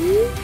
you.